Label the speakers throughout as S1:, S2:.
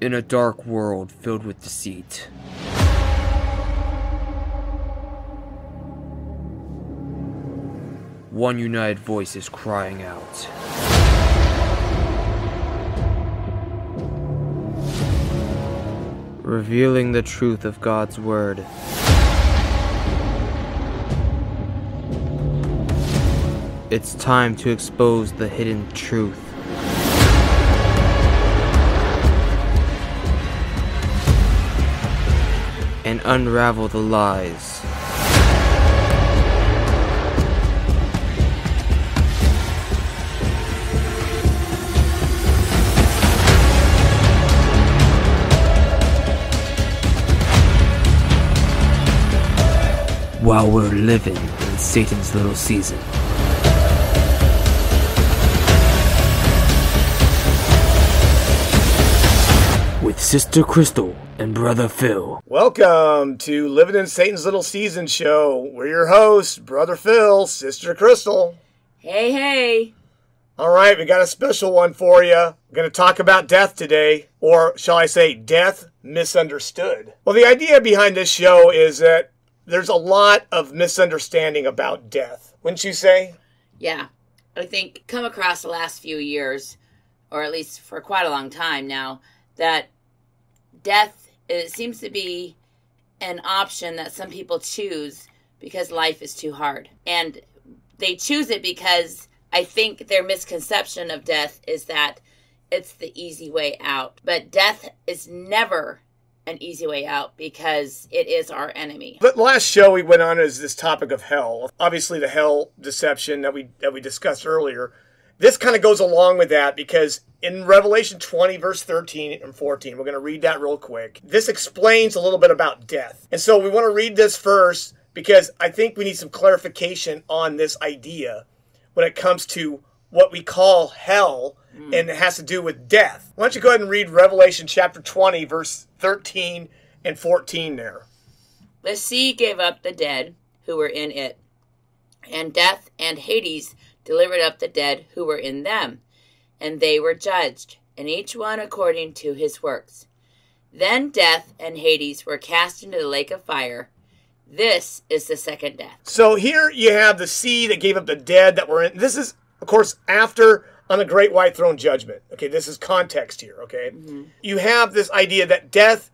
S1: In a dark world filled with deceit. One united voice is crying out. Revealing the truth of God's Word. It's time to expose the hidden truth. And unravel the lies. While we're living in Satan's little season. with Sister Crystal and Brother Phil.
S2: Welcome to Living in Satan's Little Season Show. We're your hosts, Brother Phil, Sister Crystal.
S3: Hey, hey.
S2: All right, we got a special one for you. We're going to talk about death today, or shall I say, death misunderstood. Well, the idea behind this show is that there's a lot of misunderstanding about death, wouldn't you say?
S3: Yeah. I think come across the last few years, or at least for quite a long time now, that death it seems to be an option that some people choose because life is too hard. And they choose it because I think their misconception of death is that it's the easy way out. But death is never an easy way out because it is our enemy.
S2: The last show we went on is this topic of hell. Obviously the hell deception that we that we discussed earlier. This kind of goes along with that because in Revelation 20, verse 13 and 14, we're going to read that real quick. This explains a little bit about death. And so we want to read this first because I think we need some clarification on this idea when it comes to what we call hell mm. and it has to do with death. Why don't you go ahead and read Revelation chapter 20, verse 13 and 14 there.
S3: The sea gave up the dead who were in it, and death and Hades delivered up the dead who were in them, and they were judged, and each one according to his works. Then death and Hades were cast into the lake of fire. This is the second death.
S2: So here you have the sea that gave up the dead that were in. This is, of course, after on the great white throne judgment. Okay, this is context here. Okay, mm-hmm. you have this idea that death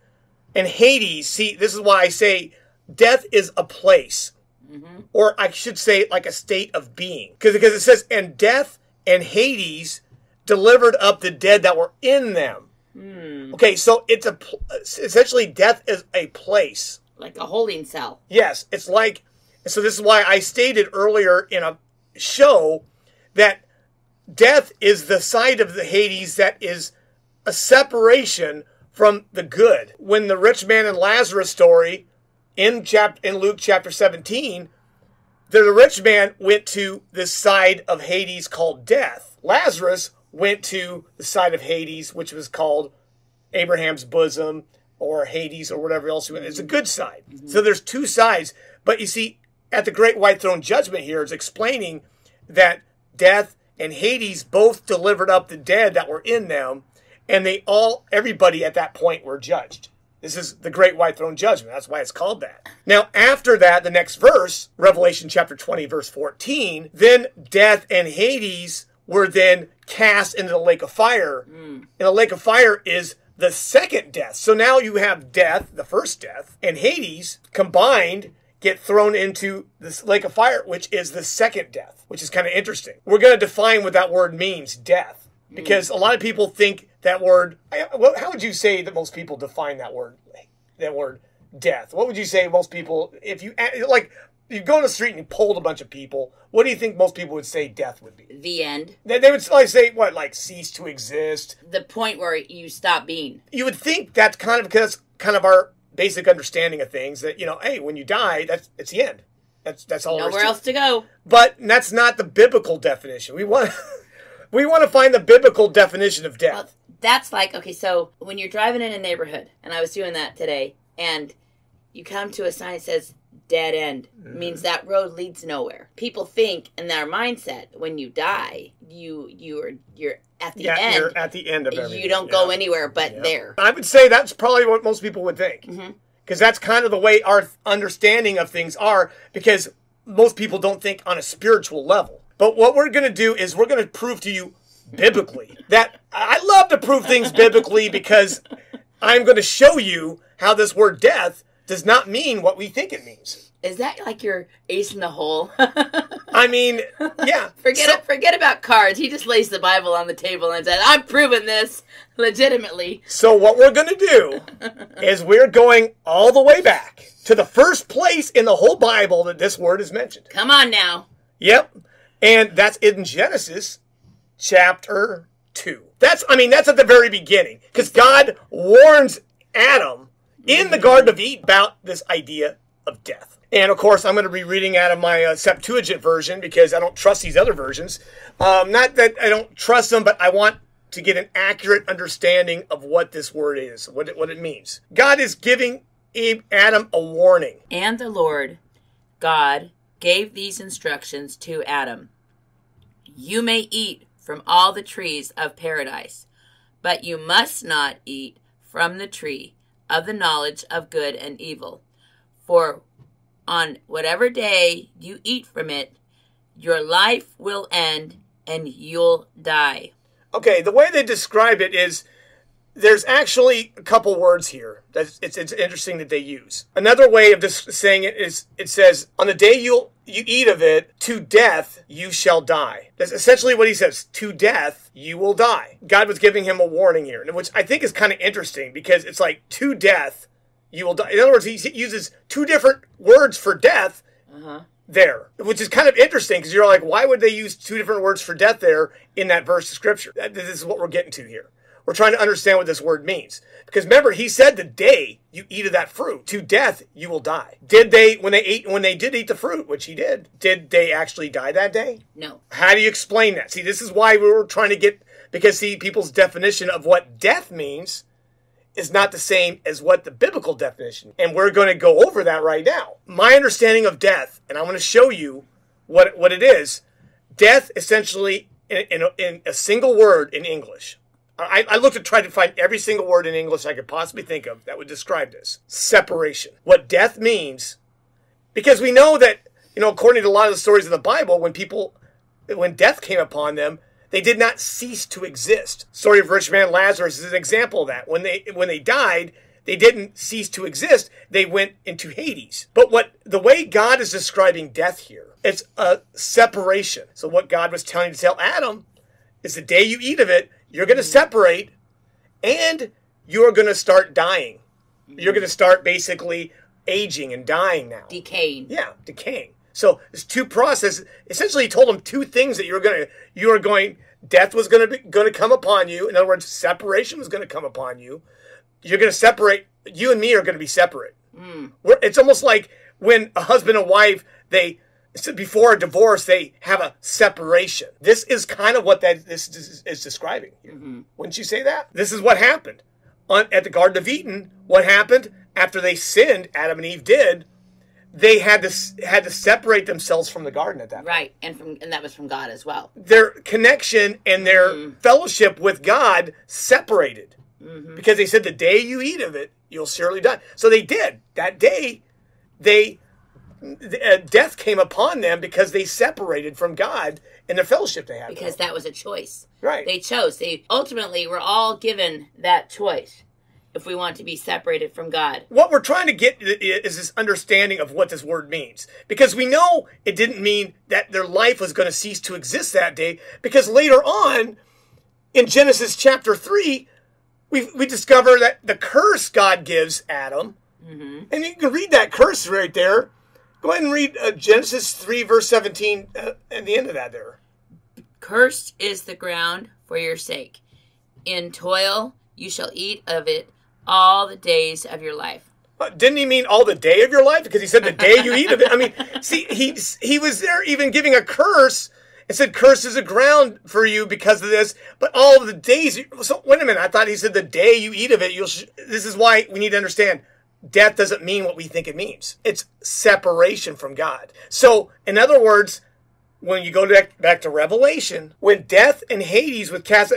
S2: and Hades. See, this is why I say death is a place. Mm-hmm. Or I should say, like a state of being. Because because it says, and death and Hades delivered up the dead that were in them. Mm. Okay, so it's a essentially death is a place,
S3: like a holding cell.
S2: Yes, it's like. So this is why I stated earlier in a show that death is the side of the Hades that is a separation from the good. When the rich man and Lazarus story in chapter in Luke chapter 17, that the rich man went to this side of Hades called death. Lazarus went to the side of Hades, which was called Abraham's bosom or Hades or whatever else. It's a good side. Mm-hmm. So there's two sides. But you see, at the great white throne judgment here, it's explaining that death and Hades both delivered up the dead that were in them, and they all, everybody at that point were judged. This is the great white throne judgment. That's why it's called that. Now, after that, the next verse, Revelation chapter 20, verse 14, then death and Hades were then cast into the lake of fire. Mm. And the lake of fire is the second death. So now you have death, the first death, and Hades combined get thrown into this lake of fire, which is the second death, which is kind of interesting. We're going to define what that word means, death, because mm. a lot of people think that word. How would you say that most people define that word? That word death. What would you say most people, if you like, you go on the street and you polled a bunch of people, what do you think most people would say death would be?
S3: The end.
S2: They, they would like say what, like cease to exist.
S3: The point where you stop being.
S2: You would think that's kind of because kind of our basic understanding of things that you know, hey, when you die, that's it's the end. That's that's all.
S3: Nowhere else to go.
S2: But that's not the biblical definition. We want we want to find the biblical definition of death. Well,
S3: that's like okay so when you're driving in a neighborhood and i was doing that today and you come to a sign that says dead end.
S2: Mm-hmm.
S3: Means that road leads nowhere. People think in their mindset when you die, you you're you're at the
S2: Yeah,
S3: end.
S2: you're at the end of everything.
S3: you don't go anywhere but
S2: Yeah.
S3: there.
S2: I would say that's probably what most people would think.
S3: Mm-hmm.
S2: Because that's kind of the way our understanding of things are, because most people don't think on a spiritual level. But what we're going to do is we're going to prove to you biblically that I love to prove things biblically because I'm going to show you how this word death does not mean what we think it means.
S3: Is that like your ace in the hole?
S2: I mean, yeah.
S3: forget
S2: So-
S3: it. Forget about cards. He just lays the Bible on the table and said, "I'm proving this legitimately."
S2: So what we're going to do is we're going all the way back to the first place in the whole Bible that this word is mentioned.
S3: Come on now.
S2: Yep. And that's in Genesis chapter 2. That's I mean that's at the very beginning cuz God warns Adam in the garden of Eden about this idea of death. And of course, I'm going to be reading out of my uh, Septuagint version because I don't trust these other versions. Um, not that I don't trust them, but I want to get an accurate understanding of what this word is, what it, what it means. God is giving Adam a warning.
S3: And the Lord God gave these instructions to Adam You may eat from all the trees of paradise, but you must not eat from the tree of the knowledge of good and evil. For on whatever day you eat from it, your life will end and you'll die.
S2: Okay, the way they describe it is there's actually a couple words here that it's, it's interesting that they use. Another way of just saying it is it says, "On the day you you eat of it, to death you shall die." That's essentially what he says. To death you will die. God was giving him a warning here, which I think is kind of interesting because it's like to death you will die. In other words, he uses two different words for death uh-huh. there, which is kind of interesting because you're like, why would they use two different words for death there in that verse of scripture? This is what we're getting to here. We're trying to understand what this word means. Because remember, he said the day you eat of that fruit, to death you will die. Did they, when they ate, when they did eat the fruit, which he did, did they actually die that day?
S3: No.
S2: How do you explain that? See, this is why we were trying to get, because see, people's definition of what death means is not the same as what the biblical definition. And we're going to go over that right now. My understanding of death, and I'm going to show you what what it is. Death, essentially, in, in, in a single word in English. I, I looked and tried to find every single word in English I could possibly think of that would describe this. Separation. What death means, because we know that, you know, according to a lot of the stories of the Bible, when people, when death came upon them, they did not cease to exist. Story of rich man Lazarus is an example of that. When they when they died, they didn't cease to exist. They went into Hades. But what the way God is describing death here, it's a separation. So what God was telling to tell Adam is the day you eat of it, you're going to separate and you're going to start dying. You're going to mm-hmm. start basically aging and dying now.
S3: Decaying.
S2: Yeah, decaying. So there's two processes. Essentially, he told him two things that you were gonna, you were going, death was gonna be gonna come upon you. In other words, separation was gonna come upon you. You're gonna separate. You and me are gonna be separate. Mm. We're, it's almost like when a husband and wife they so before a divorce they have a separation. This is kind of what that this is, is describing. Here. Mm-hmm. Wouldn't you say that? This is what happened on at the Garden of Eden. What happened after they sinned? Adam and Eve did they had to had to separate themselves from the garden at that point.
S3: Right. And from and that was from God as well.
S2: Their connection and their mm-hmm. fellowship with God separated mm-hmm. because they said the day you eat of it, you'll surely die. So they did that day. They Uh, death came upon them because they separated from God and the fellowship they had.
S3: Because that was a choice.
S2: Right.
S3: They chose. They ultimately were all given that choice if we want to be separated from God.
S2: what we're trying to get is this understanding of what this word means. Because we know it didn't mean that their life was going to cease to exist that day, because later on in Genesis chapter 3, we, we discover that the curse God gives Adam, mm-hmm. and you can read that curse right there. Go ahead and read uh, Genesis 3, verse 17, uh, at the end of that there.
S3: Cursed is the ground for your sake. In toil you shall eat of it all the days of your life.
S2: Uh, Didn't he mean all the day of your life? Because he said the day you eat of it. I mean, see, he he was there even giving a curse and said, "Curse is a ground for you because of this." But all the days. So wait a minute. I thought he said the day you eat of it, you'll. Sh-. This is why we need to understand. Death doesn't mean what we think it means. It's separation from God. So, in other words, when you go back, back to Revelation, when death and Hades with cast,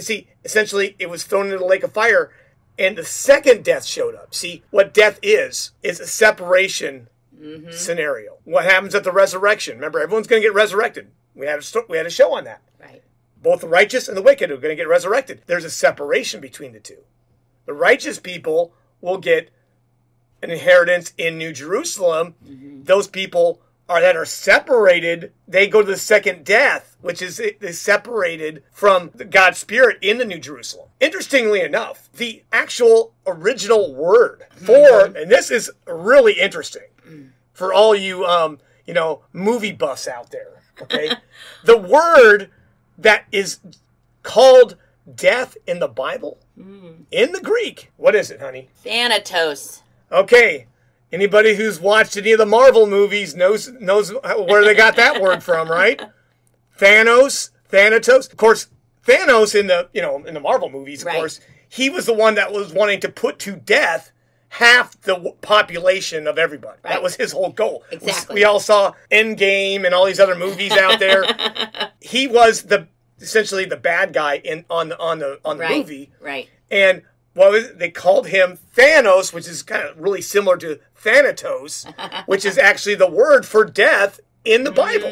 S2: see, essentially it was thrown into the lake of fire, and the second death showed up. See, what death is, is a separation
S3: Mm-hmm.
S2: scenario. What happens at the resurrection? Remember, everyone's going to get resurrected. We had a we had a show on that.
S3: Right.
S2: Both the righteous and the wicked are going to get resurrected. There's a separation between the two. The righteous people will get an inheritance in New Jerusalem. Mm-hmm. Those people are that are separated. They go to the second death, which is they separated from the God's spirit in the New Jerusalem. Interestingly enough, the actual original word hmm. for and this is really interesting hmm. for all you um, you know movie buffs out there. Okay, the word that is called death in the Bible hmm. in the Greek. What is it, honey?
S3: Thanatos.
S2: Okay. Anybody who's watched any of the Marvel movies knows knows where they got that word from, right? Thanos, Thanatos. Of course, Thanos in the you know in the Marvel movies, of
S3: Right.
S2: course, he was the one that was wanting to put to death half the population of everybody. That was his whole goal. We-
S3: Exactly.
S2: We all saw Endgame and all these other movies out there. he was the essentially the bad guy in on the on the on the
S3: Right.
S2: movie.
S3: Right.
S2: And it? They called him Thanos, which is kind of really similar to Thanatos, which is actually the word for death in the Bible.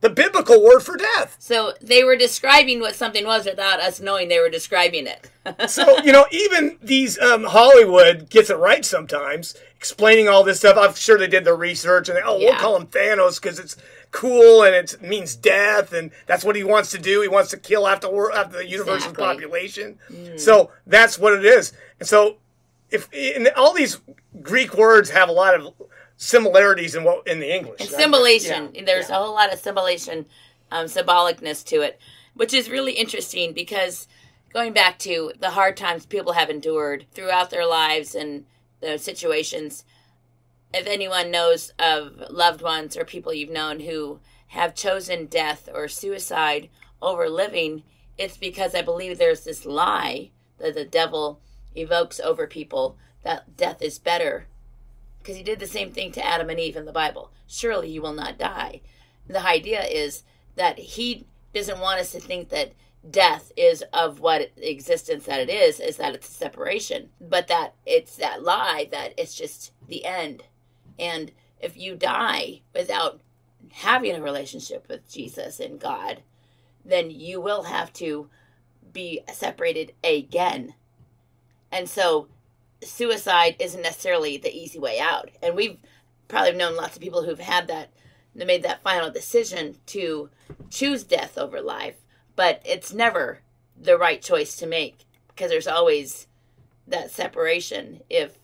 S2: The biblical word for death.
S3: So they were describing what something was without us knowing they were describing it.
S2: So, you know, even these um, Hollywood gets it right sometimes, explaining all this stuff. I'm sure they did their research and, oh, we'll call him Thanos because it's cool and it means death and that's what he wants to do. He wants to kill after, wor- after the universe's
S3: Exactly.
S2: population. So that's what it is. And so, if and all these Greek words have a lot of similarities in what in the English.
S3: And symbolization.
S2: Yeah.
S3: There's
S2: Yeah.
S3: a whole lot of symbolization, um, symbolicness to it, which is really interesting because going back to the hard times people have endured throughout their lives and the situations, if anyone knows of loved ones or people you've known who have chosen death or suicide over living, it's because I believe there's this lie that the devil evokes over people that death is better because he did the same thing to Adam and Eve in the Bible. Surely you will not die. The idea is that he doesn't want us to think that death is of what existence that it is, is that it's a separation, but that it's that lie that it's just the end. And if you die without having a relationship with Jesus and God, then you will have to be separated again. And so suicide isn't necessarily the easy way out. And we've probably known lots of people who've had that, that made that final decision to choose death over life, but it's never the right choice to make because there's always that separation if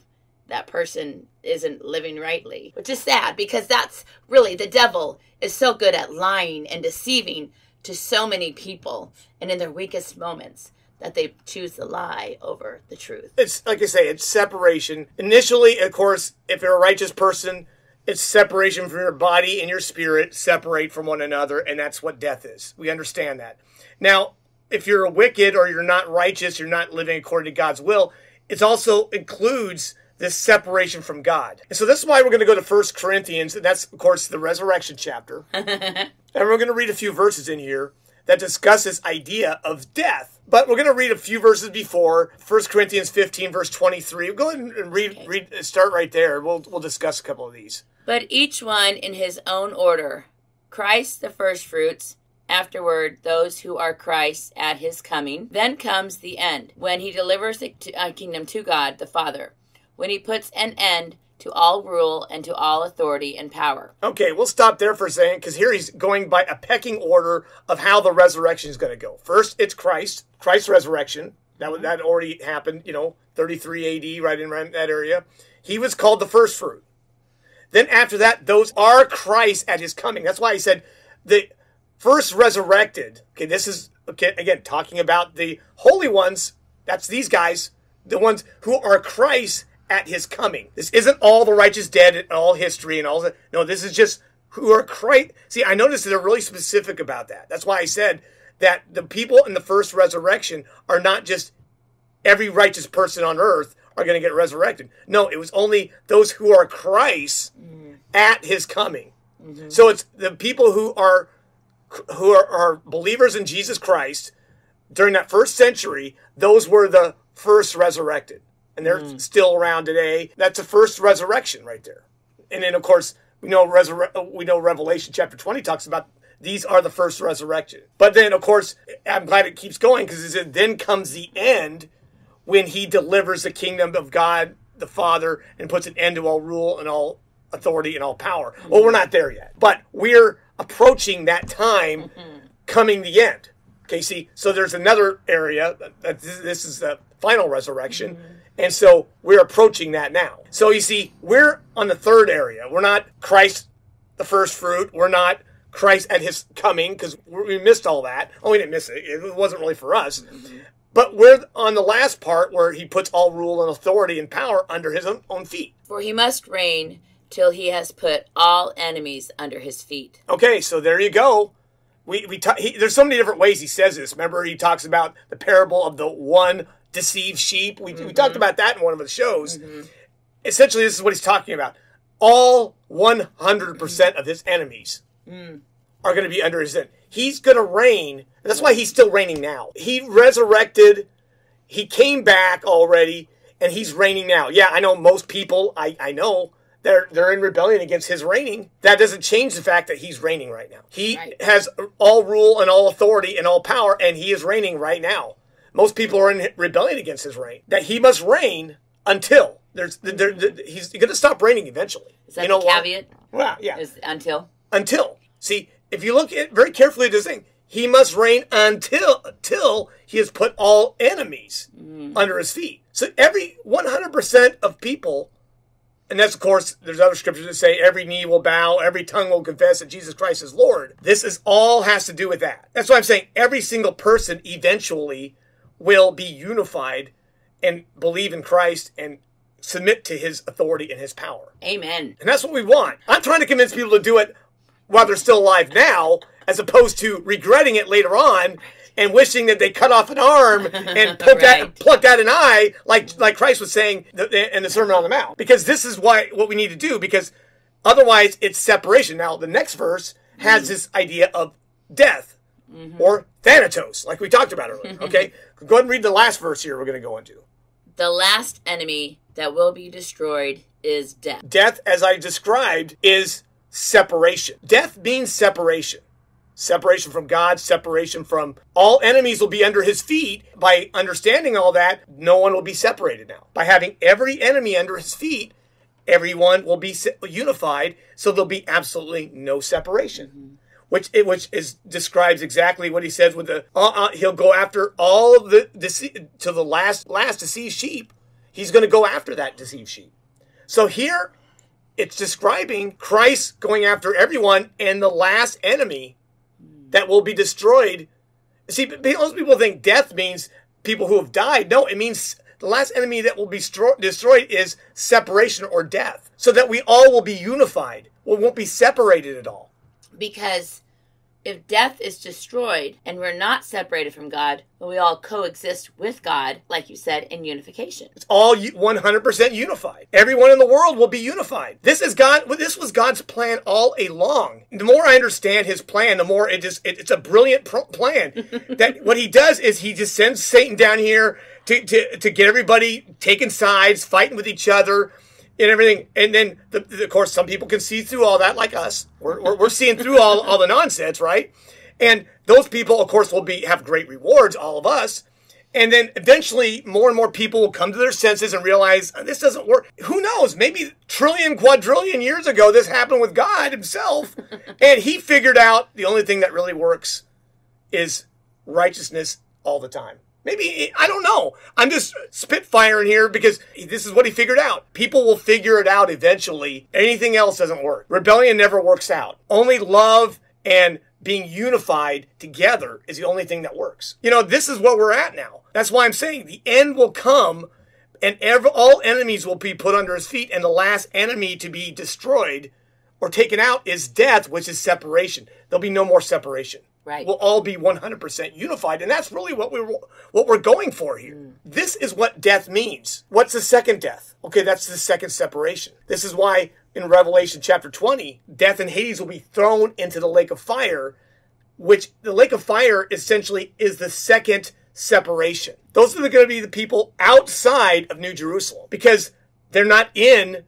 S3: that person isn't living rightly, which is sad because that's really the devil is so good at lying and deceiving to so many people and in their weakest moments that they choose the lie over the truth.
S2: it's like I say, it's separation. Initially, of course, if you're a righteous person, it's separation from your body and your spirit, separate from one another, and that's what death is. We understand that. Now, if you're a wicked or you're not righteous, you're not living according to God's will, it also includes this separation from God. And so this is why we're going to go to First Corinthians, and that's, of course, the resurrection chapter. and we're going to read a few verses in here that discuss this idea of death. But we're going to read a few verses before 1 Corinthians 15, verse 23. Go ahead and read, read start right there. We'll, we'll discuss a couple of these.
S3: But each one in his own order Christ the firstfruits, afterward those who are Christ at his coming. Then comes the end, when he delivers the uh, kingdom to God the Father, when he puts an end to all rule and to all authority and power.
S2: Okay, we'll stop there for a second because here he's going by a pecking order of how the resurrection is going to go. First, it's Christ, Christ's resurrection. That was, that already happened, you know, 33 AD, right in that area. He was called the first fruit. Then after that, those are Christ at his coming. That's why he said the first resurrected. Okay, this is okay again talking about the holy ones. That's these guys, the ones who are Christ at his coming. This isn't all the righteous dead and all history and all that. No, this is just who are Christ. See, I noticed that they're really specific about that. That's why I said that the people in the first resurrection are not just every righteous person on earth are going to get resurrected. No, it was only those who are Christ mm-hmm. at his coming. Mm-hmm. So it's the people who are who are, are believers in Jesus Christ during that first century. Those were the first resurrected, and they're hmm. still around today. That's the first resurrection right there. And then, of course, we know resurre- we know Revelation chapter twenty talks about these are the first resurrection. But then, of course, I'm glad it keeps going because then comes the end when he delivers the kingdom of God the Father and puts an end to all rule and all authority and all power. Well, we're hmm. not there yet, but we're approaching that time mm-hmm. coming the end. Okay, see, so there's another area that this is the final resurrection. Mm-hmm. And so we're approaching that now. So you see, we're on the third area. We're not Christ, the first fruit. We're not Christ at his coming because we missed all that. Oh, we didn't miss it. It wasn't really for us. Mm-hmm. But we're on the last part where he puts all rule and authority and power under his own, own feet.
S3: For he must reign till he has put all enemies under his feet.
S2: Okay, so there you go. We we he, there's so many different ways he says this. Remember, he talks about the parable of the one deceived sheep. We, we talked mm-hmm. about that in one of the shows. Mm-hmm. Essentially, this is what he's talking about. All 100% of his enemies mm. are going to be under his sin. He's going to reign. That's why he's still reigning now. He resurrected. He came back already, and he's reigning now. Yeah, I know most people. I, I know they're they're in rebellion against his reigning. That doesn't change the fact that he's reigning right now. He
S3: Right.
S2: has all rule and all authority and all power, and he is reigning right now. Most people are in rebellion against his reign. That he must reign until there's there, there- he's going to stop reigning eventually.
S3: Is that
S2: you know
S3: the caveat?
S2: Well, yeah
S3: Is until?
S2: until. See, if you look at very carefully at this thing, he must reign until until he has put all enemies mm. under his feet. So every 100% of people, and that's of course, there's other scriptures that say every knee will bow, every tongue will confess that Jesus Christ is Lord. This is all has to do with that. That's why I'm saying every single person eventually will be unified and believe in Christ and submit to his authority and his power.
S3: Amen.
S2: And that's what we want. I'm trying to convince people to do it while they're still alive now, as opposed to regretting it later on and wishing that they cut off an arm and poked
S3: Right.
S2: out, plucked out an eye, like like Christ was saying in the Sermon on the Mount. Because this is why what we need to do. Because otherwise, it's separation. Now, the next verse has mm-hmm. this idea of death mm-hmm. or thanatos, like we talked about earlier. Okay, go ahead and read the last verse here. We're going to go into.
S3: The last enemy that will be destroyed is death.
S2: Death, as I described, is separation. Death means separation. Separation from God, separation from all enemies will be under his feet. By understanding all that, no one will be separated now. By having every enemy under his feet, everyone will be unified, so there'll be absolutely no separation. Which it, which is describes exactly what he says with the uh, uh, he'll go after all the to the last last deceived sheep. He's going to go after that deceived sheep. So here it's describing Christ going after everyone and the last enemy that will be destroyed. See, most people think death means people who have died. No, it means the last enemy that will be stro- destroyed is separation or death, so that we all will be unified. We won't be separated at all.
S3: Because if death is destroyed and we're not separated from God, but we all coexist with God, like you said, in unification.
S2: It's all 100% unified. Everyone in the world will be unified. This is God. This was God's plan all along. The more I understand His plan, the more it just it, it's a brilliant plan. that what He does is He just sends Satan down here to to to get everybody taking sides, fighting with each other. And everything, and then the, the- of course some people can see through all that, like us. We're, we're, we're seeing through all, all the nonsense, right? And those people, of course, will be have great rewards. All of us, and then eventually, more and more people will come to their senses and realize "Oh, this doesn't work. Who knows? Maybe trillion, quadrillion years ago, this happened with God Himself, and He figured out the only thing that really works is righteousness all the time. Maybe I don't know. I'm just spitfiring here because this is what he figured out. People will figure it out eventually. Anything else doesn't work. Rebellion never works out. Only love and being unified together is the only thing that works. You know, this is what we're at now. That's why I'm saying the end will come and all enemies will be put under his feet and the last enemy to be destroyed or taken out is death, which is separation. There'll be no more separation.
S3: Right.
S2: We'll all be 100% unified, and that's really what we're what we're going for here. Mm. This is what death means. What's the second death? Okay, that's the second separation. This is why in Revelation chapter 20, death and Hades will be thrown into the lake of fire, which the lake of fire essentially is the second separation. Those are going to be the people outside of New Jerusalem because they're not in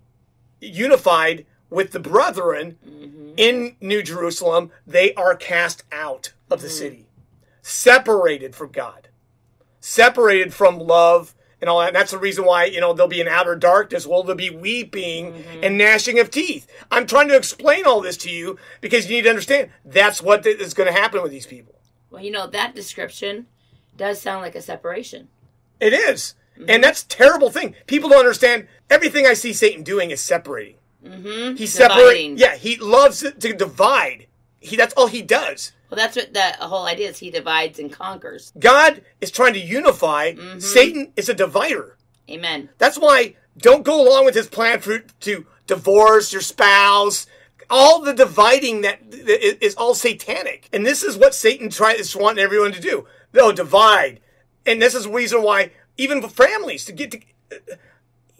S2: unified with the brethren mm-hmm. In New Jerusalem. They are cast out of the mm. city, separated from God, separated from love and all that. And that's the reason why, you know, there'll be an outer darkness. Well, there'll be weeping mm-hmm. and gnashing of teeth. I'm trying to explain all this to you because you need to understand that's what is going to happen with these people.
S3: Well, you know, that description does sound like a separation.
S2: It is. And mm-hmm. that's a terrible thing. People don't understand everything I see Satan doing is separating. Mm-hmm. He's
S3: Dividing.
S2: separating. Yeah, he loves to divide. He that's all he does.
S3: Well, that's what the whole idea is. He divides and conquers.
S2: God is trying to unify. Satan is a divider.
S3: Amen.
S2: That's why don't go along with his plan for to divorce your spouse. All the dividing that is all satanic, and this is what Satan tries is wanting everyone to do. They'll divide, and this is the reason why even families to get to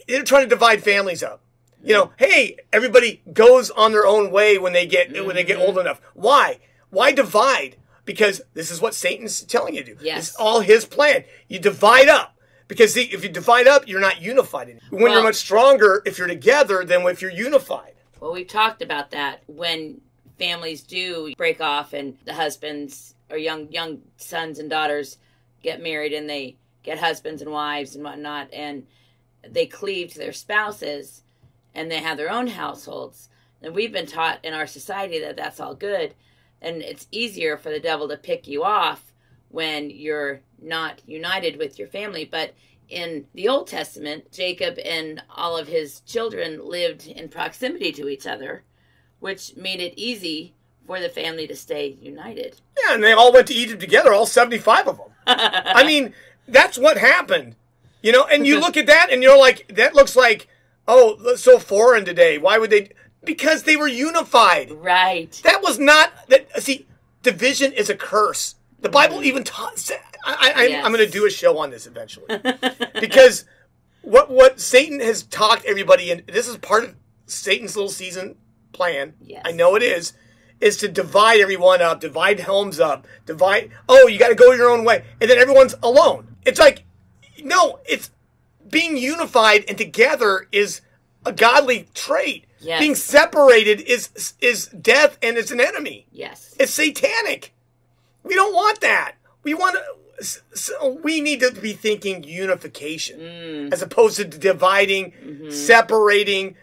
S2: they're trying to divide families up. You know, hey, everybody goes on their own way when they get when they get mm-hmm. old enough. Why? Why divide? Because this is what Satan's telling you to do.
S3: Yes.
S2: It's all his plan. You divide up. Because see, if you divide up, you're not unified. anymore. When you're much stronger if you're together than if you're unified.
S3: Well, we've talked about that when families do break off and the husbands or young young sons and daughters get married and they get husbands and wives and whatnot and they cleave to their spouses and they have their own households. And we've been taught in our society that that's all good, and it's easier for the devil to pick you off when you're not united with your family. But in the Old Testament, Jacob and all of his children lived in proximity to each other, which made it easy for the family to stay united.
S2: Yeah, and they all went to Egypt together, all 75 of them. I mean, that's what happened. You know, and you look at that and you're like, that looks like, oh, so foreign today. Why would they? Because they were unified.
S3: Right.
S2: That was not that. See, division is a curse. The Bible even taught. I, I,
S3: Yes.
S2: I'm going to do a show on this eventually because what what Satan has talked everybody, and this is part of Satan's little season plan.
S3: Yes.
S2: I know it is. Is to divide everyone up, divide homes up, divide. Oh, you got to go your own way, and then everyone's alone. It's like, no, it's being unified and together is a godly trait.
S3: Yes.
S2: Being separated is is death and it's an enemy.
S3: Yes.
S2: It's satanic. We don't want that. We want to. So we need to be thinking unification mm. as opposed to dividing, mm-hmm. separating,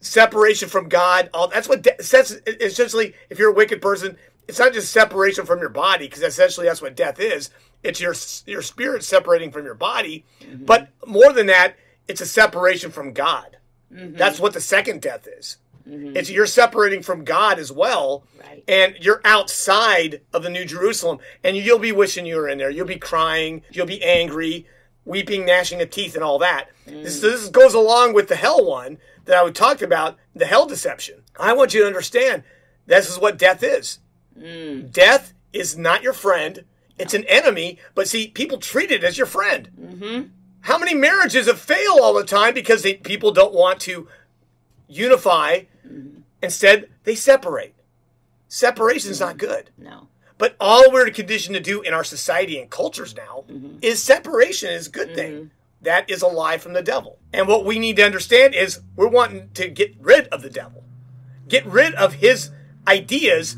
S2: separation from God. All that's what de- that's essentially. If you're a wicked person, it's not just separation from your body, because essentially that's what death is. It's your your spirit separating from your body, mm-hmm. but more than that, it's a separation from God. Mm-hmm. That's what the second death is. Mm-hmm. It's you're separating from God as well,
S3: Right.
S2: and you're outside of the New Jerusalem, and you'll be wishing you were in there. You'll be crying, you'll be angry, weeping, gnashing of teeth, and all that. This, mm. this goes along with the hell one that I would talk about, the hell deception. I want you to understand this is what death is. Mm. Death is not your friend; it's an enemy. But see, people treat it as your friend. Mm-hmm. How many marriages have failed all the time because they, people don't want to unify? Mm-hmm. Instead, they separate. Separation is not mm-hmm. good.
S3: No.
S2: But all we're conditioned to do in our society and cultures now mm-hmm. is separation is a good thing. That is a lie from the devil. And what we need to understand is we're wanting to get rid of the devil, get rid of his ideas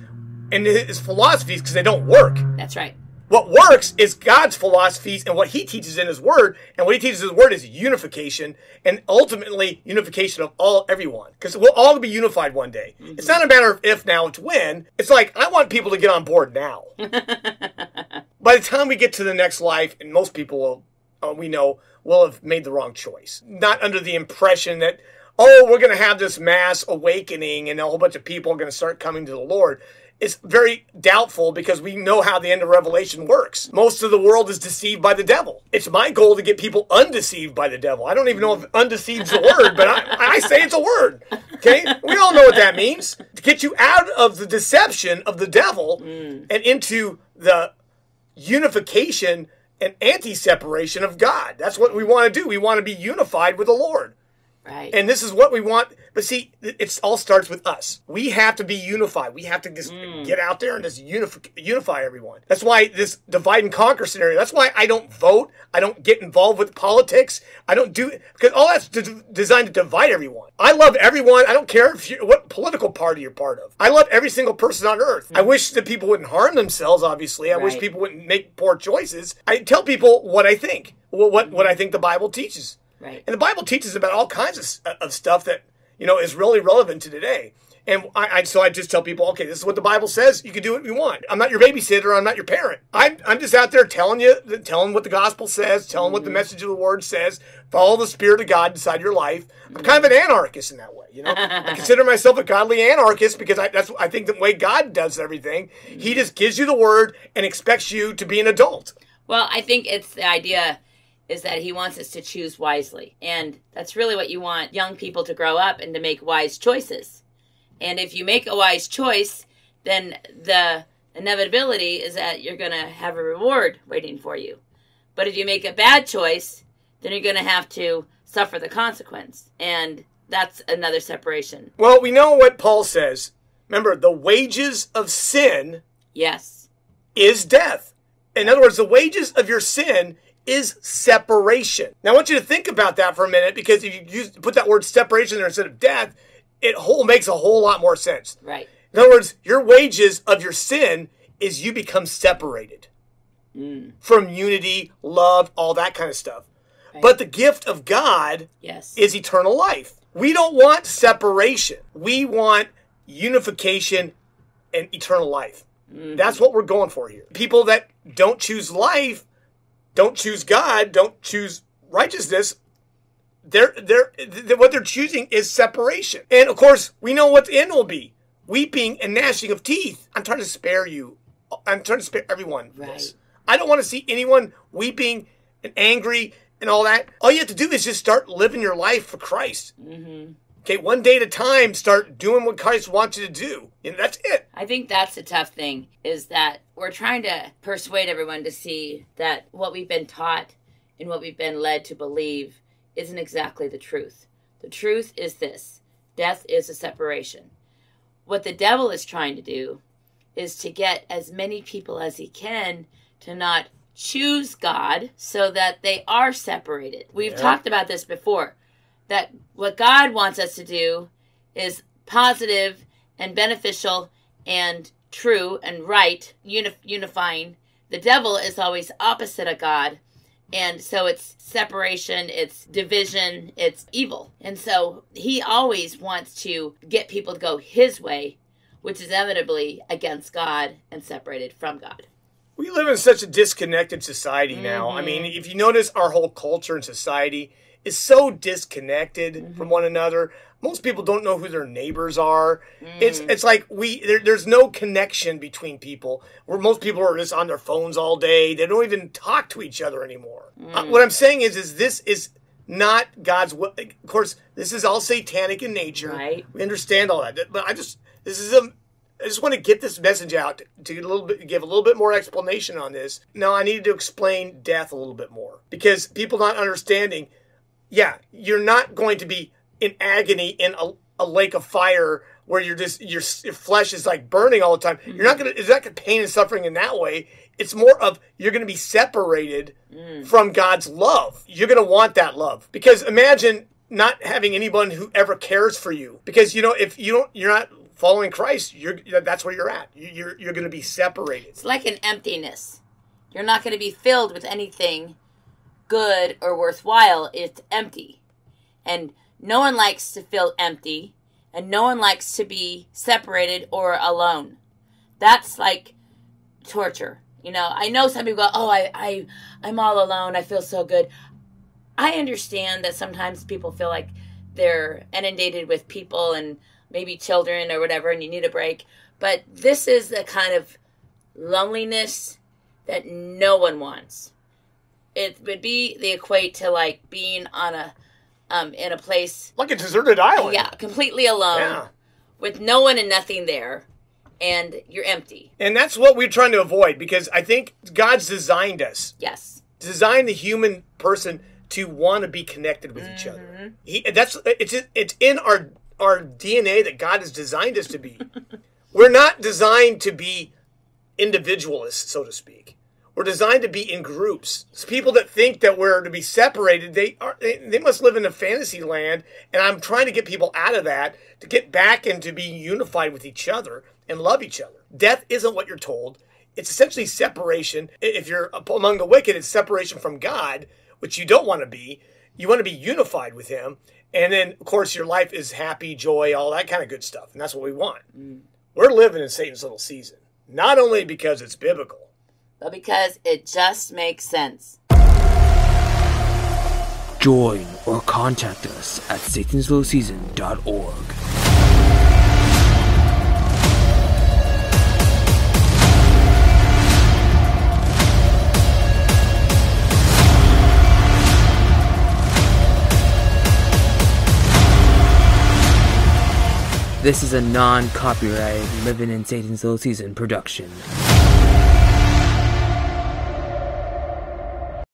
S2: and his philosophies because they don't work.
S3: That's right.
S2: What works is God's philosophies and what He teaches in His Word, and what He teaches in His Word is unification, and ultimately unification of all everyone, because we'll all be unified one day. It's not a matter of if now; it's when. It's like I want people to get on board now. By the time we get to the next life, and most people will, uh, we know, will have made the wrong choice, not under the impression that. Oh, we're going to have this mass awakening and a whole bunch of people are going to start coming to the Lord. Is very doubtful because we know how the end of Revelation works. Most of the world is deceived by the devil. It's my goal to get people undeceived by the devil. I don't even know if undeceived's a word, but I, I say it's a word. Okay? We all know what that means. To get you out of the deception of the devil mm. and into the unification and anti separation of God. That's what we want to do. We want to be unified with the Lord.
S3: Right.
S2: And this is what we want. But see, it all starts with us. We have to be unified. We have to just mm. get out there and just unify, unify everyone. That's why this divide and conquer scenario. That's why I don't vote. I don't get involved with politics. I don't do because all that's d- designed to divide everyone. I love everyone. I don't care if you what political party you're part of. I love every single person on earth. I mm. wish that people wouldn't harm themselves. Obviously, I wish people wouldn't make poor choices. I tell people what I think. What what, what I think the Bible teaches.
S3: Right.
S2: And the Bible teaches about all kinds of, uh, of stuff that, you know, is really relevant to today. And I, I, so I just tell people, okay, this is what the Bible says. You can do what you want. I'm not your babysitter. I'm not your parent. I'm, I'm just out there telling you, telling what the gospel says, telling what the mm-hmm. message of the word says. Follow the spirit of God inside your life. I'm kind of an mm-hmm. anarchist in that way. You know, I consider myself a godly anarchist because I, that's I think the way God does everything. He mm-hmm. just gives you the word and expects you to be an adult.
S3: Well, I think it's the idea is that he wants us to choose wisely. And that's really what you want young people to grow up and to make wise choices. And if you make a wise choice, then the inevitability is that you're going to have a reward waiting for you. But if you make a bad choice, then you're going to have to suffer the consequence. And that's another separation.
S2: Well, we know what Paul says. Remember, the wages of sin
S3: Yes.
S2: is death. In other words, the wages of your sin is separation. Now, I want you to think about that for a minute because if you use, put that word separation there instead of death, it whole makes a whole lot more sense.
S3: Right.
S2: In other words, your wages of your sin is you become separated mm. from unity, love, all that kind of stuff. But the gift of God
S3: Yes.
S2: is eternal life. We don't want separation. We want unification and eternal life. Mm-hmm. That's what we're going for here. People that don't choose life, don't choose God, don't choose righteousness, they're, they're, th- what they're choosing is separation. And of course, we know what the end will be weeping and gnashing of teeth. I'm trying to spare you. I'm trying to spare everyone this.
S3: Right.
S2: I don't want to see anyone weeping and angry and all that. All you have to do is just start living your life for Christ. Mm-hmm. Okay, one day at a time, start doing what Christ wants you to do. And that's it.
S3: I think that's the tough thing is that we're trying to persuade everyone to see that what we've been taught and what we've been led to believe isn't exactly the truth. The truth is this death is a separation. What the devil is trying to do is to get as many people as he can to not choose God so that they are separated. We've
S2: Yeah.
S3: talked about this before that what God wants us to do is positive and beneficial and true and right, uni- unifying. The devil is always opposite of God. And so it's separation, it's division, it's evil. And so he always wants to get people to go his way, which is inevitably against God and separated from God.
S2: We live in such a disconnected society now. I mm-hmm. mean, if you notice, our whole culture and society is so disconnected mm-hmm. from one another. Most people don't know who their neighbors are. It's mm. it's like we there, there's no connection between people. Where most people are just on their phones all day. They don't even talk to each other anymore. Uh, mm. what I'm saying is, is this is not God's will. Of course, this is all satanic in nature.
S3: Right.
S2: We understand all that, but I just this is a I just want to get this message out to get a little bit, give a little bit more explanation on this. Now, I needed to explain death a little bit more because people not understanding. Yeah, you're not going to be in agony in a, a lake of fire where you're just your, your flesh is like burning all the time. You're not gonna. It's not gonna pain and suffering in that way. It's more of you're gonna be separated mm. from God's love. You're gonna want that love because imagine not having anyone who ever cares for you because you know if you don't you're not following Christ you're that's where you're at You- you're you're going to be separated
S3: It's like an emptiness. You're not going to be filled with anything good or worthwhile. It's empty. And no one likes to feel empty, and no one likes to be separated or alone. That's like torture. You know, I know some people go, "Oh, I I I'm all alone. I feel so good." I understand that sometimes people feel like they're inundated with people and maybe children or whatever and you need a break. But this is the kind of loneliness that no one wants. It would be the equate to like being on a um in a place
S2: Like a deserted island.
S3: yeah, completely alone
S2: Yeah.
S3: with no one and nothing there and you're empty.
S2: And that's what we're trying to avoid because I think God's designed us,
S3: Yes.
S2: designed the human person to want to be connected with each other. He, that's it's it's in our our DNA that God has designed us to be. we're not designed to be individualists, so to speak. We're designed to be in groups. It's people that think that we're to be separated, they are they, they must live in a fantasy land. And I'm trying to get people out of that to get back into being unified with each other and love each other. Death isn't what you're told. It's essentially separation. If you're among the wicked, it's separation from God, which you don't want to be. You want to be unified with Him. And then, of course, your life is happy, joy, all that kind of good stuff. And that's what we want. Mm. We're living in Satan's little season, not only because it's biblical.
S3: But because it just makes sense.
S1: Join or contact us at satanslowseason.org. This is a non copyright Living in Satan's Little Season production.